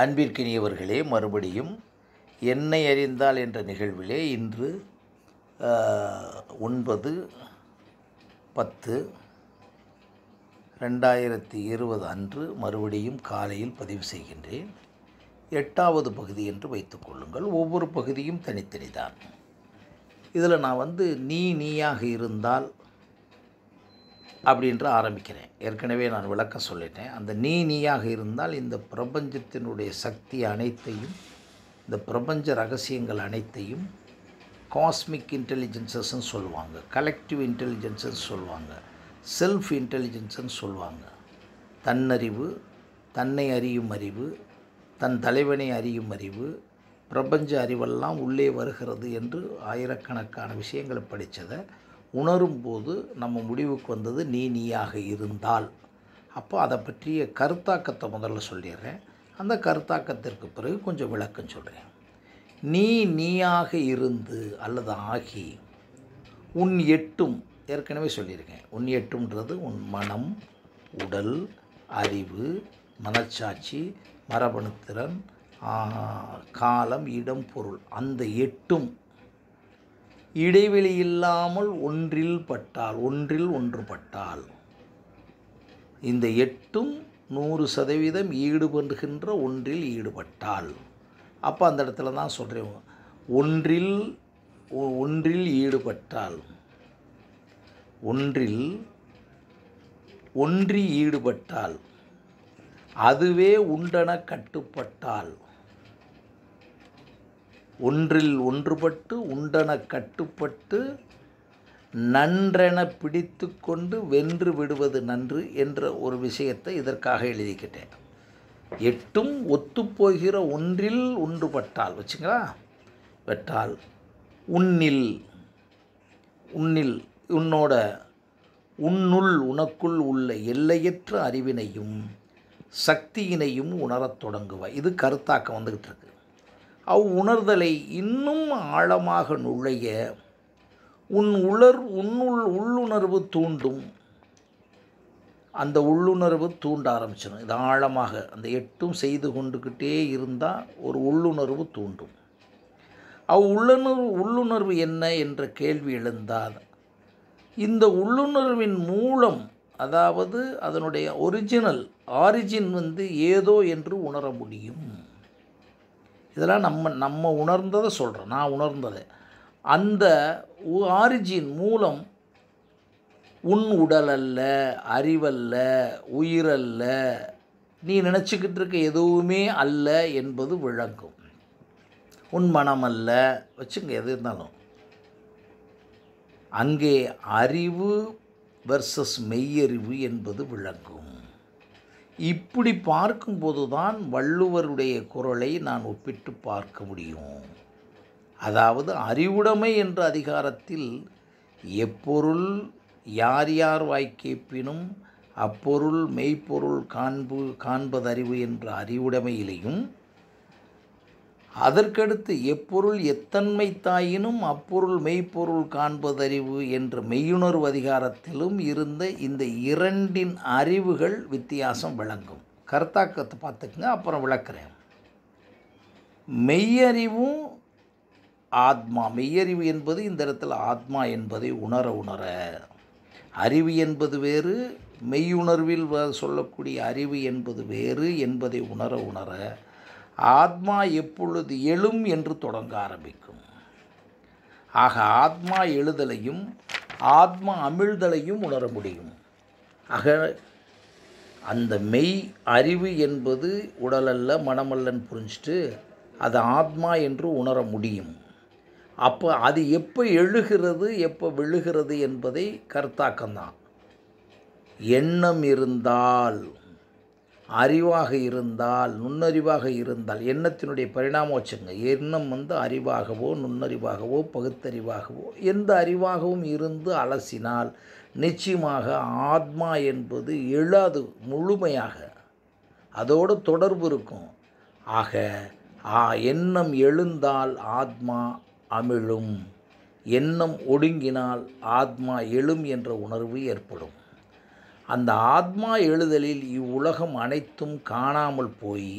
அன்பிற்கினியவர்களே மறுபடியும் என்னை அறிந்தால் என்ற நிகழ்விலே இன்று ஒன்பது பத்து ரெண்டாயிரத்தி இருபது அன்று மறுபடியும் காலையில் பதிவு செய்கின்றேன். எட்டாவது பகுதி என்று வைத்துக்கொள்ளுங்கள் ஒவ்வொரு பகுதியும் தனித்தனிதான். இதில் நான் வந்து நீ நீயாக இருந்தால் அப்படின்ற ஆரம்பிக்கிறேன். ஏற்கனவே நான் விளக்கம் சொல்லிட்டேன். அந்த நீ நீயாக இருந்தால் இந்த பிரபஞ்சத்தினுடைய சக்தி அனைத்தையும் இந்த பிரபஞ்ச ரகசியங்கள் அனைத்தையும் காஸ்மிக் இன்டெலிஜென்சஸ்ன்னு சொல்லுவாங்க. கலெக்டிவ் இன்டெலிஜென்சஸ் சொல்லுவாங்க. செல்ஃப் இன்டெலிஜென்ஸ்ன்னு சொல்லுவாங்க. தன்னறிவு தன்னை அறியும் அறிவு தன் தலைவனை அறியும் அறிவு பிரபஞ்ச அறிவெல்லாம் உள்ளே வருகிறது என்று ஆயிரக்கணக்கான விஷயங்களை படித்ததை உணரும் போது நம்ம முடிவுக்கு வந்தது நீ நீயாக இருந்தால். அப்போ அதை பற்றிய கருத்தாக்கத்தை முதல்ல சொல்லிடுறேன். அந்த கருத்தாக்கத்திற்கு பிறகு கொஞ்சம் விளக்கம் சொல்கிறேன் நீ நீயாக இருந்து அல்லது ஆகி உன் எட்டும் ஏற்கனவே சொல்லியிருக்கேன். உன் எட்டும்ன்றது உன் மனம் உடல் அறிவு மனச்சாட்சி மரபணுத்திறன் காலம் இடம் பொருள். அந்த எட்டும் இடைவெளி இல்லாமல் ஒன்றில் பட்டால் ஒன்றில் ஒன்றுபட்டால் இந்த எட்டும் நூறு சதவீதம் ஈடுபடுகின்ற ஒன்றில் ஈடுபட்டால். அப்போ அந்த இடத்துல தான் சொல்கிறேன் ஒன்றில் ஒன்றில் ஈடுபட்டால். ஒன்றில் ஒன்றி ஈடுபட்டால். அதுவே உண்டன கட்டுப்பட்டால். ஒன்றில் ஒன்றுபட்டு உண்டன கட்டுப்பட்டு நன்றென பிடித்து கொண்டு வென்று விடுவது நன்று என்ற ஒரு விஷயத்தை இதற்காக எழுதிக்கிட்டேன். எட்டும் ஒத்துப்போகிற ஒன்றில் ஒன்றுபட்டால் வச்சுங்களா? வெட்டால் உன்னில் உன்னில் உன்னோட உன்னுள் உனக்குள் உள்ள எல்லையற்ற அறிவினையும் சக்தியினையும் உணரத் தொடங்குவாய். இது கருத்தாக்கம் வந்துக்கிட்டு இருக்கு. அவ் உணர்தலை இன்னும் ஆழமாக நுழைய உன் உலர் உன்னுள் உள்ளுணர்வு தூண்டும். அந்த உள்ளுணர்வு தூண்ட ஆரம்பிச்சிடும் இது ஆழமாக அந்த எட்டும் செய்து கொண்டுக்கிட்டே இருந்தால் ஒரு உள்ளுணர்வு தூண்டும். அவ் உள்ளுணர்வு உள்ளுணர்வு என்ன என்ற கேள்வி எழுந்தால் இந்த உள்ளுணர்வின் மூலம் அதாவது அதனுடைய ஒரிஜினல் ஆரிஜின் வந்து ஏதோ என்று உணர முடியும். இதெல்லாம் நம்ம நம்ம உணர்ந்ததை சொல்கிறோம் நான் உணர்ந்ததை. அந்த ஆரிஜின் மூலம் உன் உடல் அல்ல அறிவல்ல உயிரல்ல நீ நினச்சிக்கிட்டு இருக்க எதுவுமே அல்ல என்பது விளங்கும். உன் மனம் அல்ல வச்சுங்க எது இருந்தாலும். அங்கே அறிவு வர்சஸ் மெய்யறிவு என்பது விளங்கும். இப்படி பார்க்கும்போது தான் வள்ளுவருடைய குரலை நான் ஒப்பிட்டு பார்க்க முடியும். அதாவது அறிவுடைமை என்ற அதிகாரத்தில் எப்பொருள் யார் யார் வாய்க்கேப்பினும் அப்பொருள் மெய்ப்பொருள் காண்பு காண்பதறிவு என்ற அறிவுடைமையிலையும் அதற்கடுத்து எப்பொருள் எத்தன்மை தாயினும் அப்பொருள் மெய்ப்பொருள் காண்பதறிவு என்ற மெய்யுணர்வு அதிகாரத்திலும் இருந்த இந்த இரண்டின் அறிவுகள் வித்தியாசம் விளங்கும். கருத்தாக்கத்தை பார்த்துக்குங்க அப்புறம் விளக்குறேன். மெய்யறிவும் ஆத்மா. மெய்யறிவு என்பது இந்த இடத்துல ஆத்மா என்பதை உணர உணர. அறிவு என்பது வேறு மெய்யுணர்வில் வ- சொல்லக்கூடிய அறிவு என்பது வேறு என்பதை உணர உணர. ஆத்மா எப்பொழுது எழும் என்று தொடங்க ஆரம்பிக்கும். ஆக ஆத்மா எழுதலையும் ஆத்மா அமிழ்தலையும் உணர முடியும். ஆக அந்த மெய் அறிவு என்பது உடலல்ல மனமல்லன்னு புரிஞ்சுட்டு அது ஆத்மா என்று உணர முடியும். அப்போ அது எப்போ எழுகிறது எப்போ விழுகிறது என்பதை கருத்தாக்கம்தான். எண்ணம் இருந்தால் அறிவாக இருந்தால் நுண்ணறிவாக இருந்தால் எண்ணத்தினுடைய பரிணாமம் வச்சுங்க எண்ணம் வந்து அறிவாகவோ நுண்ணறிவாகவோ பகுத்தறிவாகவோ எந்த அறிவாகவும் இருந்து அலசினால் நிச்சயமாக ஆத்மா என்பது எழாது முழுமையாக. அதோடு தொடர்பு இருக்கும். ஆக ஆ எண்ணம் எழுந்தால் ஆத்மா அமிழும். எண்ணம் ஒடுங்கினால் ஆத்மா எழும் என்ற உணர்வு ஏற்படும். அந்த ஆத்மா எழுதலில் இவ்வுலகம் அனைத்தும் காணாமல் போய்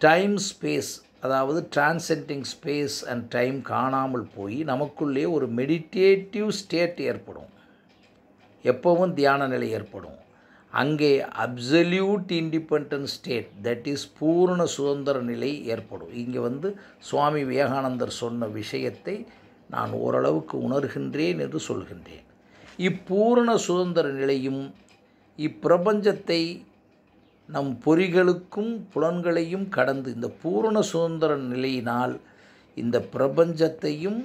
டைம் ஸ்பேஸ் அதாவது டிரான்சென்டிங் ஸ்பேஸ் அண்ட் டைம் காணாமல் போய் நமக்குள்ளே ஒரு மெடிடேட்டிவ் ஸ்டேட் ஏற்படும். எப்போவும் தியான நிலை ஏற்படும். அங்கே absolute independent state that is பூர்ண சுதந்திர நிலை ஏற்படும். இங்கே வந்து சுவாமி விவேகானந்தர் சொன்ன விஷயத்தை நான் ஓரளவுக்கு உணர்கின்றேன் என்று சொல்கின்றேன். இப்பூரண சுதந்திர நிலையும் இப்பிரபஞ்சத்தை நம் பொறிகளுக்கும் புலன்களையும் கடந்து இந்த பூரண சுதந்திர நிலையினால் இந்த பிரபஞ்சத்தையும்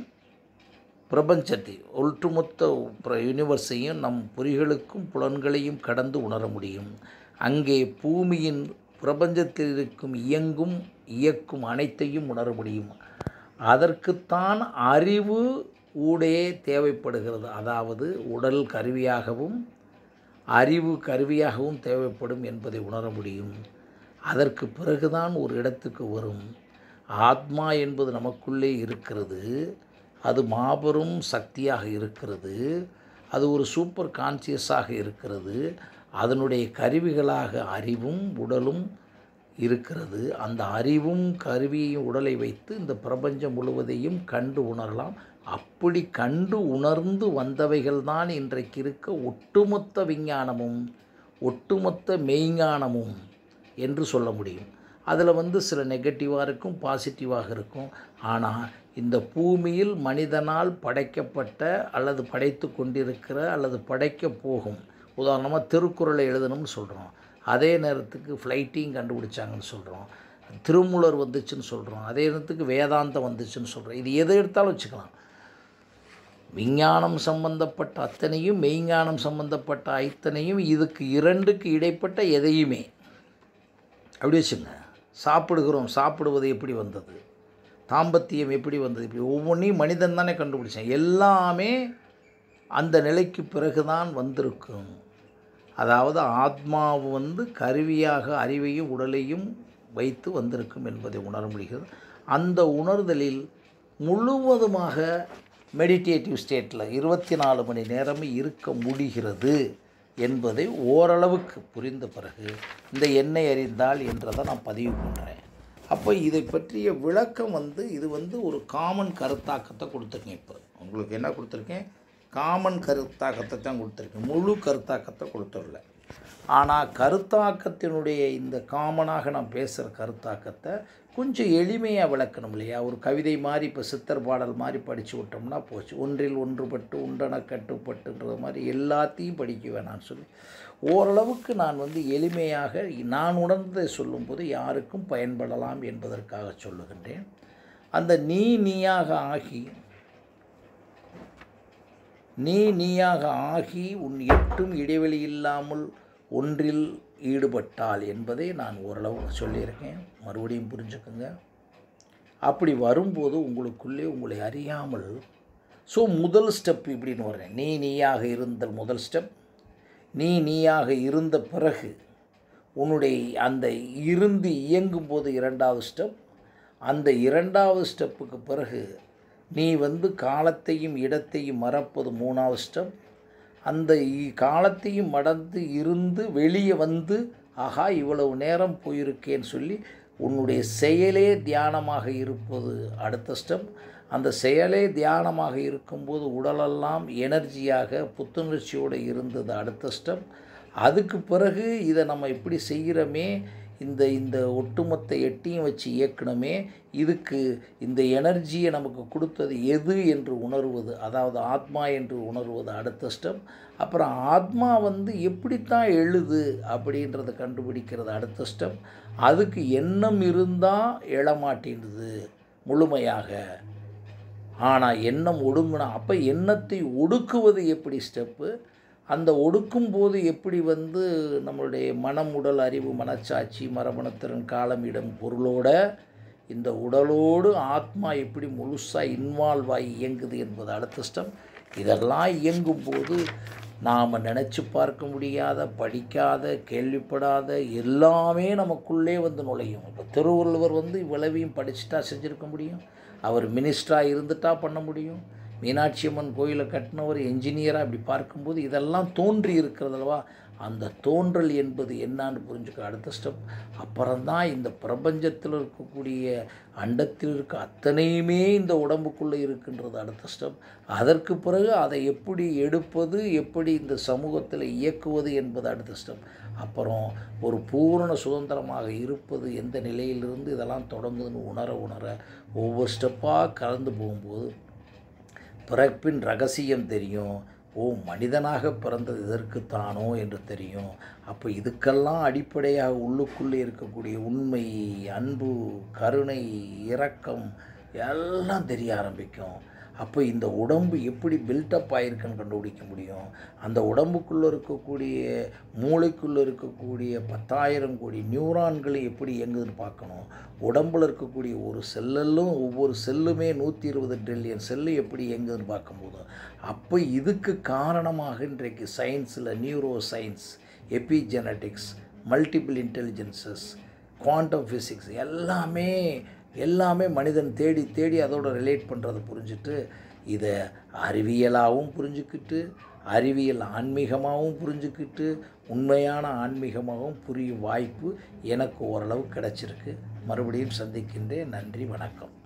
பிரபஞ்சத்தை ஒட்டுமொத்த யூனிவர்ஸையும் நம் பொறிகளுக்கும் புலன்களையும் கடந்து உணர முடியும். அங்கே பூமியின் பிரபஞ்சத்தில் இருக்கும் இயங்கும் இயக்கும் அனைத்தையும் உணர முடியும். அதற்குத்தான் அறிவு ஊடே தேவைப்படுகிறது. அதாவது உடல் கருவியாகவும் அறிவு கருவியாகவும் தேவைப்படும் என்பதை உணர முடியும். அதற்கு பிறகுதான் ஒரு இடத்துக்கு வரும். ஆத்மா என்பது நமக்குள்ளே இருக்கிறது. அது மாபெரும் சக்தியாக இருக்கிறது. அது ஒரு சூப்பர் கான்சியஸாக இருக்கிறது. அதனுடைய கருவிகளாக அறிவும் உடலும் இருக்கிறது. அந்த அறிவும் கருவியையும் உடலை வைத்து இந்த பிரபஞ்சம் முழுவதையும் கண்டு உணரலாம். அப்படி கண்டு உணர்ந்து வந்தவைகள் தான் இன்றைக்கு இருக்க ஒட்டுமொத்த விஞ்ஞானமும் ஒட்டுமொத்த மெய்ஞானமும் என்று சொல்ல முடியும். அதில் வந்து சில நெகட்டிவாக இருக்கும் பாசிட்டிவாக இருக்கும். ஆனால் இந்த பூமியில் மனிதனால் படைக்கப்பட்ட அல்லது படைத்து கொண்டிருக்கிற அல்லது படைக்க போகும் உதாரணமாக திருக்குறளை எழுதணும்னு சொல்கிறோம் அதே நேரத்துக்கு ஃப்ளைட்டையும் கண்டுபிடிச்சாங்கன்னு சொல்கிறோம் திருமூலர் வந்துச்சுன்னு சொல்கிறோம் அதே நேரத்துக்கு வேதாந்தம் வந்துச்சுன்னு சொல்கிறோம் இது எதை எடுத்தாலும் வச்சுக்கலாம். விஞ்ஞானம் சம்பந்தப்பட்ட அத்தனையும் மெய்ஞானம் சம்பந்தப்பட்ட அத்தனையும் இதுக்கு இரண்டுக்கு இடைப்பட்ட எதையுமே. அப்படி வச்சுங்க. சாப்பிடுகிறோம் சாப்பிடுவது எப்படி வந்தது? தாம்பத்தியம் எப்படி வந்தது? இப்படி ஒவ்வொன்றையும் மனிதன் தானே கண்டுபிடிச்சேன். எல்லாமே அந்த நிலைக்கு பிறகுதான் வந்திருக்கும். அதாவது ஆத்மாவு வந்து கருவியாக அறிவையும் உடலையும் வைத்து வந்திருக்கும் என்பதை உணர முடிகிறது. அந்த உணர்தலில் முழுவதுமாக மெடிடேட்டிவ் ஸ்டேட்டில் இருபத்தி நாலு மணி நேரம் இருக்க முடிகிறது என்பதை ஓரளவுக்கு புரிந்த பிறகு இந்த எண்ணெய் அறிந்தால் என்றதை நான் பதிவு பண்ணுறேன் அப்போ இதை பற்றிய விளக்கம் வந்து இது வந்து ஒரு காமன் கருத்தாக்கத்தை கொடுத்துருக்கேன் இப்போ. உங்களுக்கு என்ன கொடுத்துருக்கேன்? காமன் கருத்தாக்கத்தை தான் கொடுத்துருக்கேன் முழு கருத்தாக்கத்தை கொடுத்துடல. ஆனால் கருத்தாக்கத்தினுடைய இந்த காமனாக நான் பேசுகிற கருத்தாக்கத்தை கொஞ்சம் எளிமையாக விளக்கணும் இல்லையா? ஒரு கவிதை மாதிரி இப்போ சித்தர் பாடல் மாதிரி படித்து விட்டோம்னா போச்சு. ஒன்றில் ஒன்றுபட்டு உண்டன கட்டுப்பட்டுன்றது மாதிரி எல்லாத்தையும் படிக்குவேன் நான் சொல்லி. ஓரளவுக்கு நான் வந்து எளிமையாக நான் உணர்ந்ததை சொல்லும்போது யாருக்கும் பயன்படலாம் என்பதற்காக சொல்லுகின்றேன். அந்த நீ நீயாக ஆகி நீ நீயாக ஆகி உன் எட்டும் இடைவெளி இல்லாமல் ஒன்றில் ஈடுபட்டால் என்பதை நான் ஓரளவு சொல்லியிருக்கேன். மறுபடியும் புரிஞ்சுக்குங்க. அப்படி வரும்போது உங்களுக்குள்ளே உங்களை அறியாமல் ஸோ முதல் ஸ்டெப் இப்படின்னு வர்றேன். நீ நீயாக இருந்த முதல் ஸ்டெப். நீ நீயாக இருந்த பிறகு உன்னுடைய அந்த இருந்து இயங்கும் போது இரண்டாவது ஸ்டெப். அந்த இரண்டாவது ஸ்டெப்புக்கு பிறகு நீ வந்து காலத்தையும் இடத்தையும் மறப்பது மூணாவது ஸ்டெப். அந்த இ- காலத்தையும் மடந்து இருந்து வெளியே வந்து ஆஹா இவ்வளவு நேரம் போயிருக்கேன்னு சொல்லி உன்னுடைய செயலே தியானமாக இருப்பது அடுத்த ஸ்டெப். அந்த செயலே தியானமாக இருக்கும்போது உடலெல்லாம் எனர்ஜியாக புத்துணர்ச்சியோடு இருந்தது அடுத்த ஸ்டெப். அதுக்கு பிறகு இதை நம்ம இப்படி செய்கிறோமே இந்த இந்த ஒட்டுமொத்த எட்டியும் வச்சு இயக்கணுமே. இதுக்கு இந்த எனர்ஜியை நமக்கு கொடுத்தது எது என்று உணர்வது அதாவது ஆத்மா என்று உணர்வது அடுத்த ஸ்டெப். அப்புறம் ஆத்மா வந்து எப்படித்தான் எழுது அப்படின்றத கண்டுபிடிக்கிறது அடுத்த ஸ்டெப். அதுக்கு எண்ணம் இருந்தால் எழமாட்டேன்னுது முழுமையாக. ஆனால் எண்ணம் ஒடுங்கினா அப்போ எண்ணத்தை ஒடுக்குவது எப்படி ஸ்டெப்பு? அந்த ஒடுக்கும் போது எப்படி வந்து நம்மளுடைய மனம் உடல் அறிவு மனச்சாட்சி மரபணத்திறன் காலம் இடம் பொருளோட இந்த உடலோடு ஆத்மா எப்படி முழுசாக இன்வால்வ் ஆகி இயங்குது என்பது அடுத்த ஸ்டெப். இதெல்லாம் இயங்கும்போது நாம் நினச்சி பார்க்க முடியாத படிக்காத கேள்விப்படாத எல்லாமே நமக்குள்ளே வந்து நுழையும். இப்போ திருவள்ளுவர் வந்து இவ்வளவையும் படிச்சுட்டா செஞ்சுருக்க முடியும்? அவர் மினிஸ்டராக இருந்துட்டா பண்ண முடியும்? மீனாட்சி அம்மன் கோயிலை கட்டினவர் என்ஜினியராக இப்படி பார்க்கும்போது இதெல்லாம் தோன்றி இருக்கிறதல்லவா அந்த தோன்றல் என்பது என்னான்னு புரிஞ்சுக்க அடுத்த ஸ்டெப் அப்புறம்தான் இந்த பிரபஞ்சத்தில் இருக்கக்கூடிய அண்டத்தில் இருக்க அத்தனையுமே இந்த உடம்புக்குள்ளே இருக்கின்றது அடுத்த ஸ்டெப் அதற்கு பிறகு அதை எப்படி எடுப்பது எப்படி இந்த சமூகத்தில் இயக்குவது என்பது அடுத்த ஸ்டெப் அப்புறம் ஒரு பூரண சுதந்திரமாக இருப்பது எந்த நிலையிலிருந்து இதெல்லாம் தொடங்குதுன்னு உணர உணர ஒவ்வொரு ஸ்டெப்பாக கலந்து போகும்போது பிறப்பின் ரகசியம் தெரியும். ஓ மனிதனாக பிறந்தது இதற்குத்தானோ என்று தெரியும். அப்போ இதுக்கெல்லாம் அடிப்படையாக உள்ளுக்குள்ளே இருக்கக்கூடிய உண்மை அன்பு கருணை இரக்கம் எல்லாம் தெரிய ஆரம்பிக்கும். அப்போ இந்த உடம்பு எப்படி பில்டப் ஆகிருக்குன்னு கண்டுபிடிக்க முடியும்? அந்த உடம்புக்குள்ளே இருக்கக்கூடிய மூளைக்குள்ளே இருக்கக்கூடிய பத்தாயிரம் கோடி நியூரான்களை எப்படி இயங்குதுன்னு பார்க்கணும். உடம்பில் இருக்கக்கூடிய ஒரு செல்லும் ஒவ்வொரு செல்லுமே நூற்றி இருபது ட்ரில்லியன் செல்லு எப்படி இயங்குதுன்னு பார்க்கும்போது அப்போ இதுக்கு காரணமாக இன்றைக்கு சயின்ஸில் neuro science epigenetics multiple intelligences quantum physics எல்லாமே எல்லாமே மனிதன் தேடி தேடி அதோட ரிலேட் பண்ணுறதை புரிஞ்சுட்டு இதை அறிவியலாகவும் புரிஞ்சுக்கிட்டு அறிவியல் ஆன்மீகமாகவும் புரிஞ்சுக்கிட்டு உண்மையான ஆன்மீகமாகவும் புரியும் வாய்ப்பு எனக்கு ஓரளவு கிடச்சிருக்கு. மறுபடியும் சந்திக்கின்றேன். நன்றி வணக்கம்.